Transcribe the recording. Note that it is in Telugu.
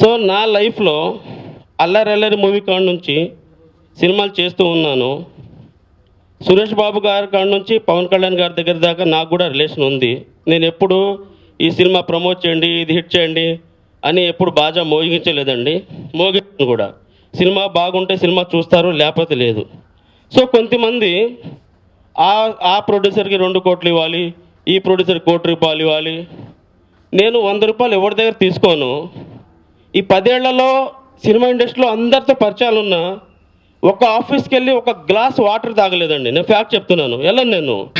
సో నా లైఫ్లో అల్లరల్లరి అల్లరి మూవీ కాడ నుంచి సినిమాలు చేస్తూ ఉన్నాను. సురేష్ బాబు గారి కాడ నుంచి పవన్ కళ్యాణ్ గారి దగ్గర దాకా నాకు కూడా రిలేషన్ ఉంది. నేను ఎప్పుడు ఈ సినిమా ప్రమోట్ చేయండి ఇది హిట్ చేయండి అని ఎప్పుడు బాగా మోగించలేదండి మోగించను కూడా. సినిమా బాగుంటే సినిమా చూస్తారు లేకపోతే లేదు. సో కొంతమంది ఆ ఆ ప్రొడ్యూసర్కి రెండు కోట్లు ఇవ్వాలి ఈ ప్రొడ్యూసర్ కోటి రూపాయలు ఇవ్వాలి. నేను వంద రూపాయలు ఎవరి దగ్గర తీసుకోను. ఈ పదేళ్ళలో సినిమా ఇండస్ట్రీలో అందరితో పరిచయాలు ఉన్నా ఒక ఆఫీస్కి వెళ్ళి ఒక గ్లాస్ వాటర్ తాగలేదండి. నేను ఫ్యాక్ట్ చెప్తున్నాను. వెళ్ళను నేను?